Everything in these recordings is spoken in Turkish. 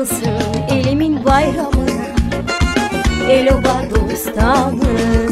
bayramlısın elimin bayramı Elo dostamı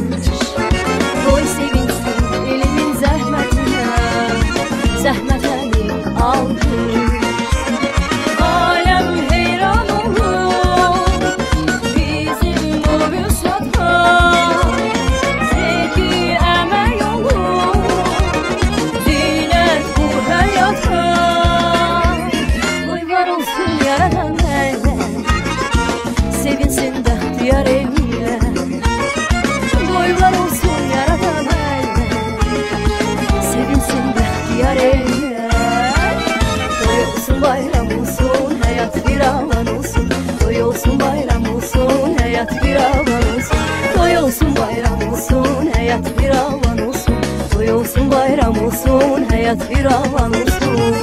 olsun bayram olsun Hayat bir alan olsun. Toy olsun bayram olsun Hayat bir alan olsun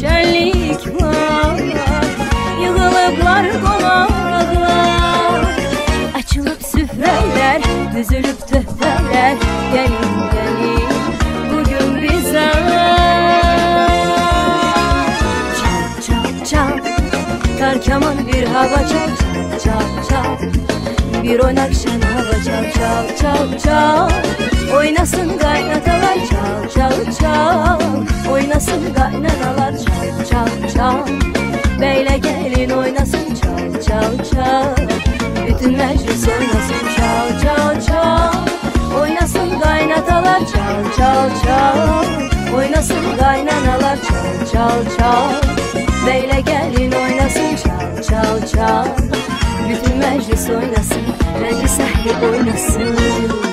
şenlik var Yığılıplar konaklar. Açılıp süfreler Düzülüp töhfeler. Gelin gelin Bugün bize. Çal çal çal. Kar kaman bir hava çal çal çal. Bir oynak şen hava çal çal çal çal. Oynasın çal Beyle gelin oynasın çal çal çal. Bütün meclis oynasın çal çal çal. Oynasın kaynatalar çal çal çal. Oynasın kaynanalar çal çal çal. Beyle gelin oynasın çal çal çal. Bütün meclis oynasın Meclis ehli oynasın